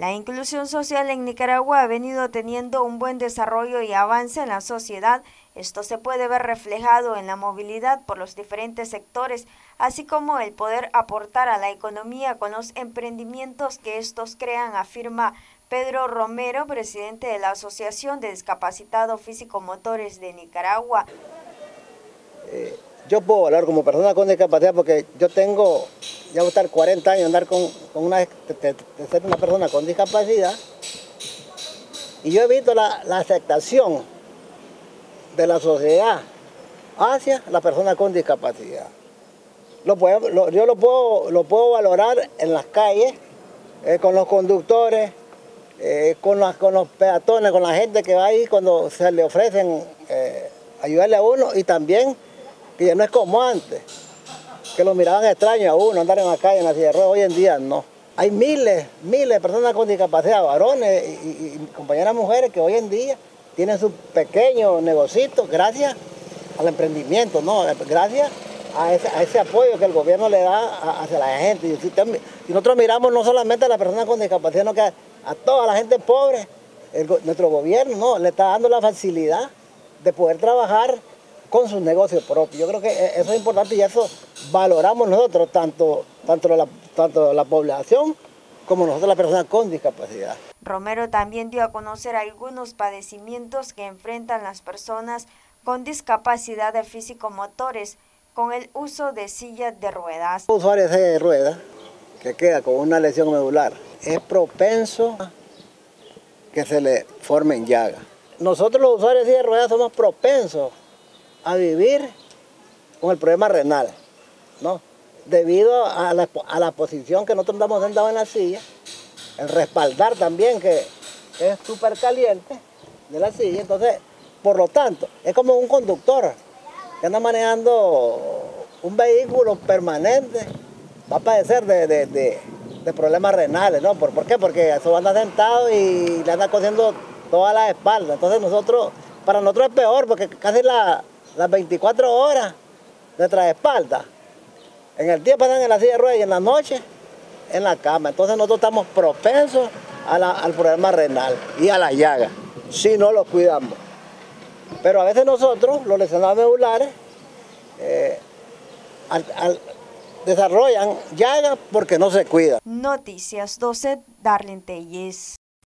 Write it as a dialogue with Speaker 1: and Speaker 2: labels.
Speaker 1: La inclusión social en Nicaragua ha venido teniendo un buen desarrollo y avance en la sociedad. Esto se puede ver reflejado en la movilidad por los diferentes sectores, así como el poder aportar a la economía con los emprendimientos que estos crean, afirma Pedro Romero, presidente de la Asociación de Discapacitados Físico-Motores de Nicaragua.
Speaker 2: Eh, yo puedo hablar como persona con discapacidad porque yo tengo, ya voy a estar 40 años andar con, una, de, ser una persona con discapacidad y yo he visto la, aceptación de la sociedad hacia la persona con discapacidad. Lo yo lo puedo, lo puedo valorar en las calles, eh, con los conductores, eh, con, con los peatones, con la gente que va ahí cuando se le ofrecen ayudarle a uno y también que ya no es como antes, que lo miraban extraño a uno, andar en la calle, en la silla de hoy en día no. Hay miles, miles de personas con discapacidad, varones y, compañeras mujeres que hoy en día tienen sus pequeños negocios gracias al emprendimiento, ¿no? gracias a ese, apoyo que el gobierno le da hacia la gente. Y nosotros miramos no solamente a las personas con discapacidad, sino que a, toda la gente pobre, nuestro gobierno ¿no? le está dando la facilidad de poder trabajar con sus negocios propios. Yo creo que e, eso es importante y eso valoramos nosotros, tanto, tanto, la, tanto la población como nosotros las personas con discapacidad.
Speaker 1: Romero también dio a conocer algunos padecimientos que enfrentan las personas con discapacidad de físico-motores con el uso de sillas de ruedas.
Speaker 2: Un usuario de ruedas que queda con una lesión medular es propenso que se le formen llagas. Nosotros los usuarios de ruedas somos propensos a vivir con el problema renal, ¿no? Debido a la, posición que nosotros andamos sentados en la silla, el respaldar también que es súper caliente de la silla, entonces, por lo tanto, es como un conductor que anda manejando un vehículo permanente, va a padecer de, problemas renales, ¿no? ¿Por, qué? Porque eso anda sentado y le anda cosiendo toda la espalda. Entonces nosotros, para nosotros es peor porque casi la, las 24 horas nuestra espalda. En el día pasan en la silla de ruedas y en la noche en la cama. Entonces nosotros estamos propensos al problema renal y a la llaga, si no lo cuidamos. Pero a veces nosotros, los lesionados medulares, eh, desarrollan llagas porque no se cuidan.
Speaker 1: Noticias 12, Darlene Telles.